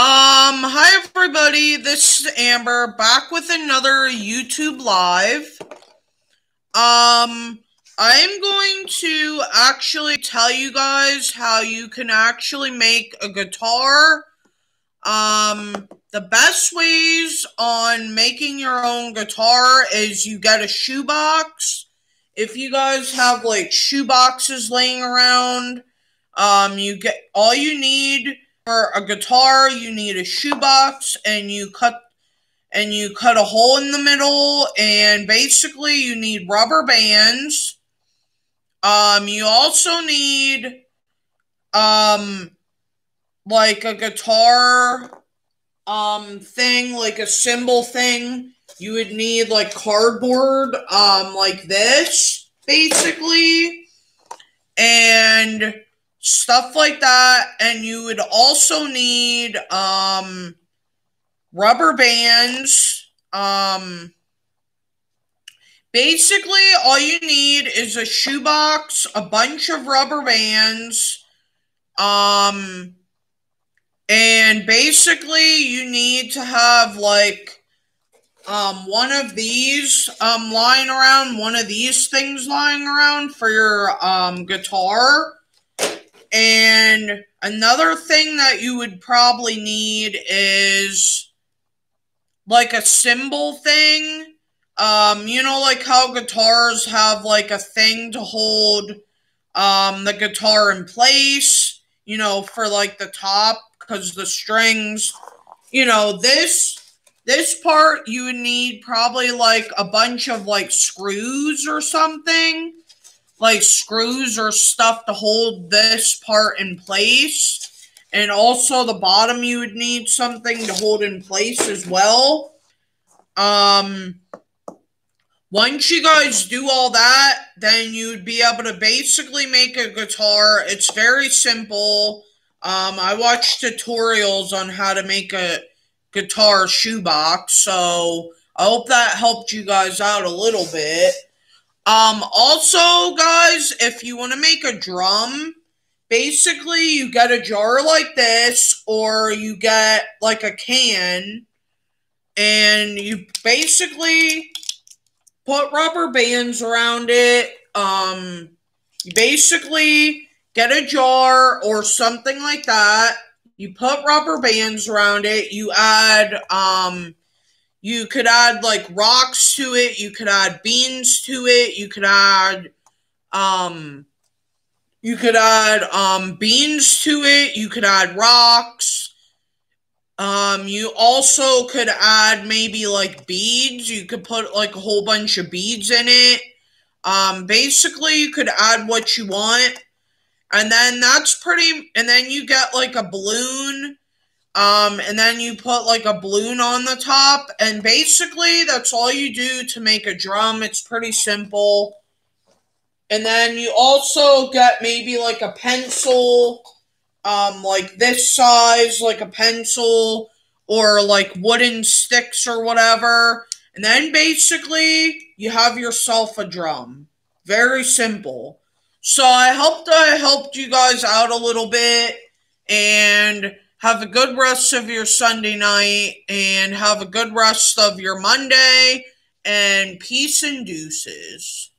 Um, hi everybody, this is Amber back with another YouTube live. Um, I'm going to actually tell you guys how you can actually make a guitar. Um, the best ways on making your own guitar is you get a shoebox. If you guys have like shoeboxes laying around, um, you get all you need for a guitar, you need a shoebox and you cut and you cut a hole in the middle and basically you need rubber bands. Um you also need um like a guitar um thing, like a cymbal thing. You would need like cardboard um like this basically. And stuff like that and you would also need um rubber bands um basically all you need is a shoebox a bunch of rubber bands um and basically you need to have like um one of these um lying around one of these things lying around for your um guitar and another thing that you would probably need is like a cymbal thing. Um, you know, like how guitars have like a thing to hold um, the guitar in place, you know, for like the top because the strings, you know, this this part you would need probably like a bunch of like screws or something like screws or stuff to hold this part in place. And also the bottom you would need something to hold in place as well. Um once you guys do all that, then you'd be able to basically make a guitar. It's very simple. Um, I watched tutorials on how to make a guitar shoebox, so I hope that helped you guys out a little bit. Um, also, guys, if you want to make a drum, basically you get a jar like this, or you get like a can, and you basically put rubber bands around it. Um, you basically get a jar or something like that. You put rubber bands around it. You add um you could add like rocks to it, you could add beans to it, you could add um you could add um beans to it, you could add rocks. Um you also could add maybe like beads, you could put like a whole bunch of beads in it. Um basically you could add what you want. And then that's pretty and then you get like a balloon um, and then you put like a balloon on the top, and basically that's all you do to make a drum. It's pretty simple. And then you also get maybe like a pencil, um, like this size, like a pencil, or like wooden sticks or whatever. And then basically you have yourself a drum. Very simple. So I hope I helped you guys out a little bit. And have a good rest of your Sunday night and have a good rest of your Monday and peace and deuces.